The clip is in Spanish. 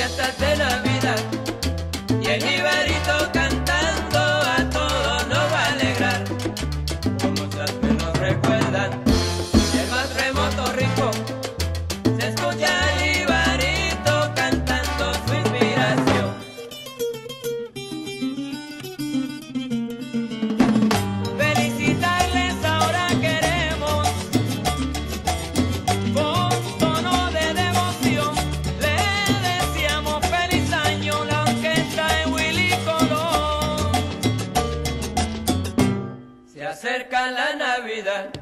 fiestas de Navidad. that.